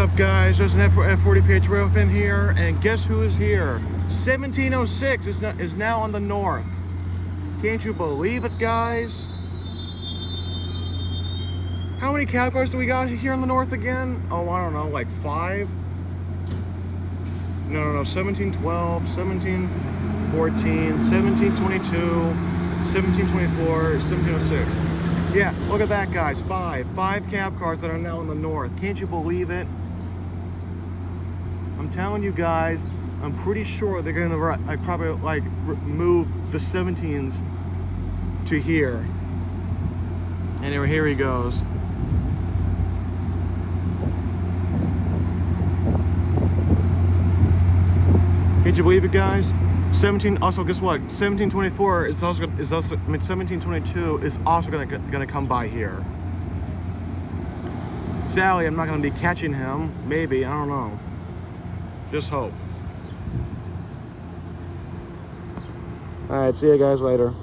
up, guys? There's an F40PH railfan here, and guess who is here? 1706 is, is now on the north. Can't you believe it, guys? How many cab cars do we got here in the north again? Oh, I don't know, like five? No, no, no, 1712, 1714, 1722, 1724, 1706. Yeah, look at that, guys. Five. Five cab cars that are now in the north. Can't you believe it? I'm telling you guys, I'm pretty sure they're gonna like, probably like move the 17s to here. Anyway, here he goes. Can't you believe it, guys? 17 also guess what? 1724 is also is also I mean 1722 is also gonna gonna come by here. Sally I'm not gonna be catching him. Maybe I don't know. Just hope. All right see you guys later